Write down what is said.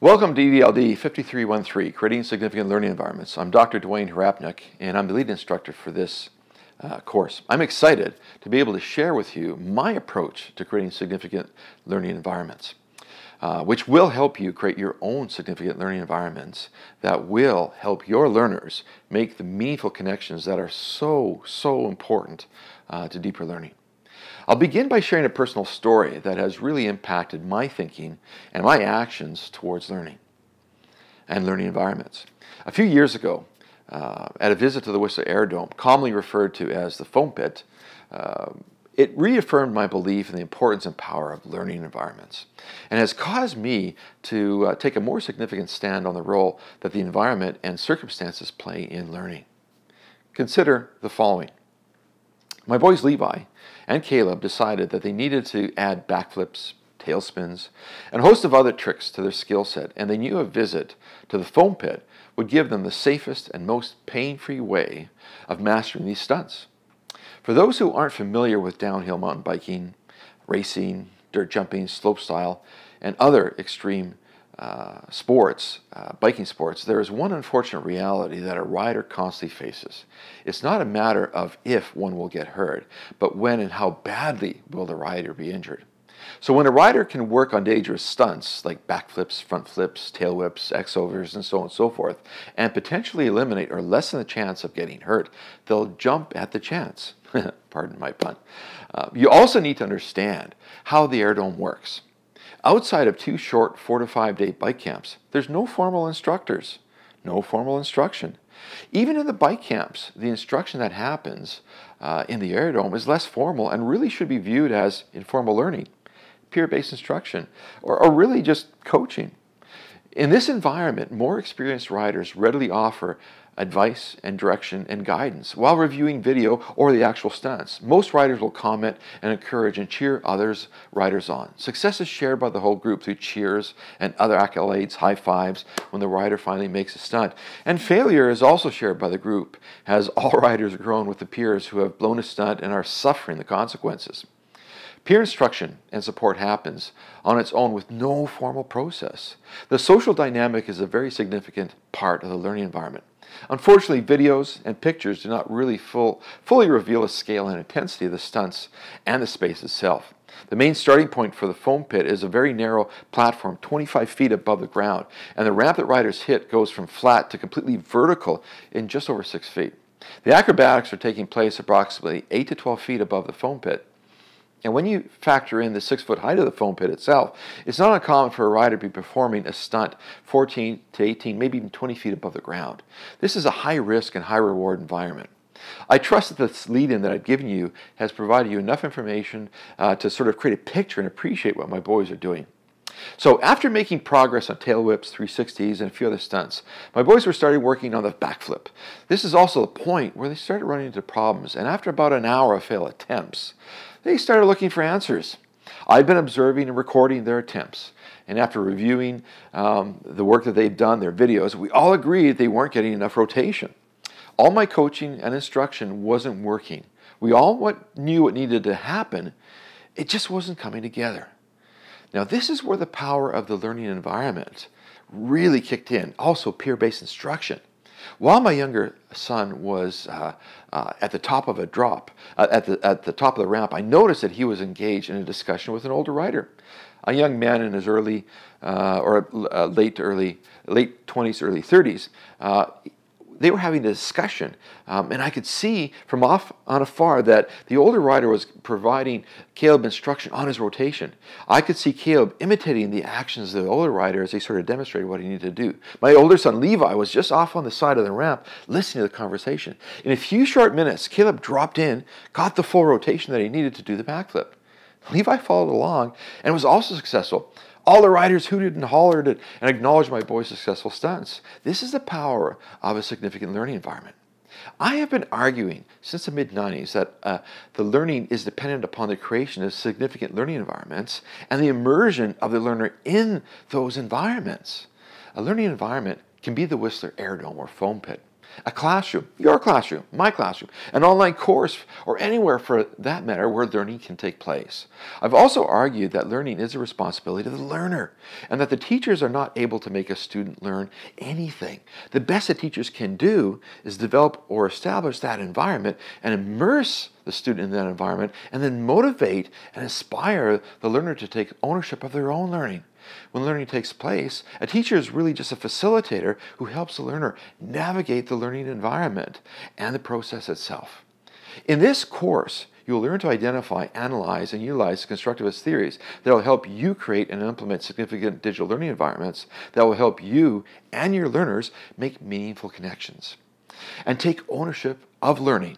Welcome to EDLD 5313, Creating Significant Learning Environments. I'm Dr. Dwayne Harapnuik, and I'm the lead instructor for this uh, course. I'm excited to be able to share with you my approach to creating significant learning environments, uh, which will help you create your own significant learning environments that will help your learners make the meaningful connections that are so, so important uh, to deeper learning. I'll begin by sharing a personal story that has really impacted my thinking and my actions towards learning and learning environments. A few years ago, uh, at a visit to the Whistler Aerodome, commonly referred to as the foam pit, uh, it reaffirmed my belief in the importance and power of learning environments and has caused me to uh, take a more significant stand on the role that the environment and circumstances play in learning. Consider the following. My boys Levi and Caleb decided that they needed to add backflips, tailspins, and a host of other tricks to their skill set, and they knew a visit to the foam pit would give them the safest and most pain-free way of mastering these stunts. For those who aren't familiar with downhill mountain biking, racing, dirt jumping, slopestyle, and other extreme uh, sports, uh, biking sports, there is one unfortunate reality that a rider constantly faces. It's not a matter of if one will get hurt, but when and how badly will the rider be injured. So when a rider can work on dangerous stunts like backflips, front flips, tail whips, X-overs, and so on and so forth, and potentially eliminate or lessen the chance of getting hurt, they'll jump at the chance. Pardon my pun. Uh, you also need to understand how the air dome works. Outside of two short four to five day bike camps, there's no formal instructors, no formal instruction. Even in the bike camps, the instruction that happens uh, in the aerodome is less formal and really should be viewed as informal learning, peer-based instruction, or, or really just coaching. In this environment, more experienced riders readily offer advice and direction and guidance while reviewing video or the actual stunts. Most riders will comment and encourage and cheer others riders on. Success is shared by the whole group through cheers and other accolades, high fives when the rider finally makes a stunt. And failure is also shared by the group as all riders are groan with the peers who have blown a stunt and are suffering the consequences. Peer instruction and support happens on its own with no formal process. The social dynamic is a very significant part of the learning environment. Unfortunately, videos and pictures do not really full, fully reveal the scale and intensity of the stunts and the space itself. The main starting point for the foam pit is a very narrow platform 25 feet above the ground, and the ramp that riders hit goes from flat to completely vertical in just over 6 feet. The acrobatics are taking place approximately 8 to 12 feet above the foam pit. And when you factor in the six foot height of the foam pit itself, it's not uncommon for a rider to be performing a stunt 14 to 18, maybe even 20 feet above the ground. This is a high risk and high reward environment. I trust that this lead in that I've given you has provided you enough information uh, to sort of create a picture and appreciate what my boys are doing. So after making progress on tail whips, 360s, and a few other stunts, my boys were starting working on the backflip. This is also the point where they started running into problems, and after about an hour of failed attempts, they started looking for answers. I've been observing and recording their attempts, and after reviewing um, the work that they've done, their videos, we all agreed they weren't getting enough rotation. All my coaching and instruction wasn't working. We all what, knew what needed to happen, it just wasn't coming together. Now, this is where the power of the learning environment really kicked in. Also, peer based instruction. While my younger son was uh, uh, at the top of a drop, uh, at, the, at the top of the ramp, I noticed that he was engaged in a discussion with an older rider, a young man in his early uh, or uh, late early, late 20s, early 30s they were having a discussion, um, and I could see from off on afar that the older rider was providing Caleb instruction on his rotation. I could see Caleb imitating the actions of the older rider as he sort of demonstrated what he needed to do. My older son Levi was just off on the side of the ramp listening to the conversation. In a few short minutes, Caleb dropped in, got the full rotation that he needed to do the backflip. Levi followed along and was also successful. All the riders hooted and hollered and acknowledged my boy's successful stunts. This is the power of a significant learning environment. I have been arguing since the mid 90s that uh, the learning is dependent upon the creation of significant learning environments and the immersion of the learner in those environments. A learning environment can be the Whistler Aerodome or foam pit. A classroom, your classroom, my classroom, an online course, or anywhere for that matter where learning can take place. I've also argued that learning is a responsibility of the learner and that the teachers are not able to make a student learn anything. The best that teachers can do is develop or establish that environment and immerse the student in that environment and then motivate and inspire the learner to take ownership of their own learning. When learning takes place, a teacher is really just a facilitator who helps the learner navigate the learning environment and the process itself. In this course, you'll learn to identify, analyze, and utilize constructivist theories that will help you create and implement significant digital learning environments that will help you and your learners make meaningful connections and take ownership of learning